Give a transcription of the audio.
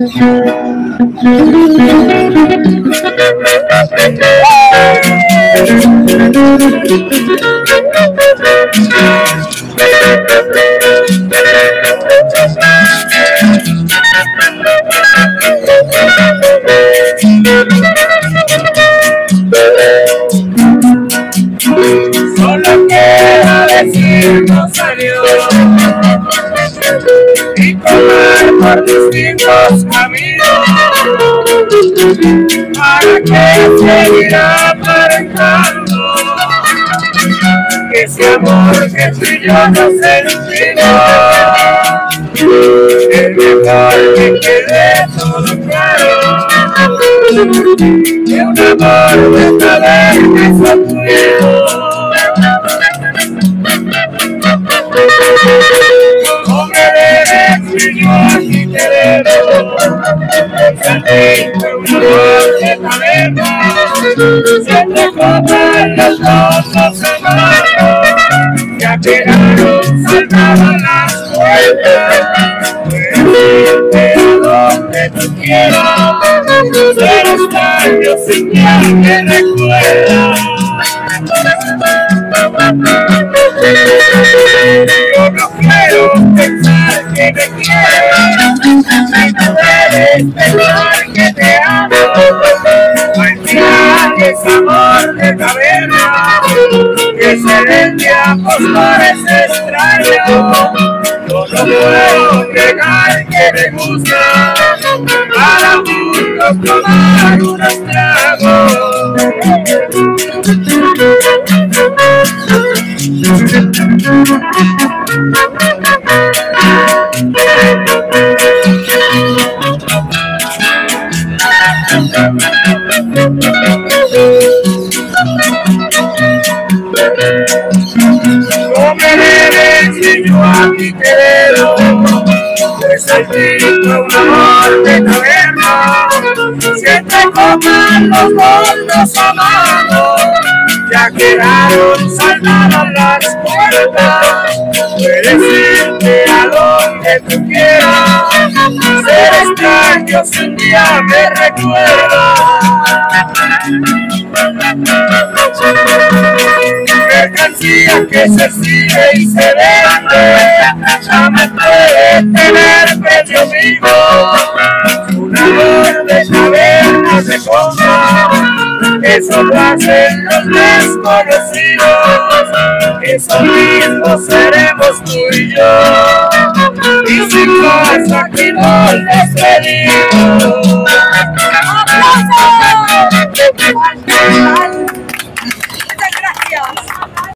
Solo quiero decirnos adiós y por distintos caminos para que seguirá aparentando que ese amor que yo nos sentimos el mejor que quede todo claro que un amor de taberna es tuyo Sentir fue un amor de taberna siempre copan los dos las puertas donde tú quieras sin que recuerda pensar que te amo. No entiendes amor de taberna, que se vende a postores extraños. No puedo negar que me gusta, para juntos tomar unos No yo a Pues al fin fue un amor de taberna Siempre coman los gordos amados Ya quedaron saldadas las puertas. Puedes irte a donde tú quieras. Ser extraño un día me recuerdas poesía que se sigue y se vende. Ya me puede tener precio vivo. Una verde caverna de fondo. Eso lo hacen los desconocidos. Eso mismo seremos tú y yo. Y sin fuerza aquí no les pedimos. ¡Aplausos!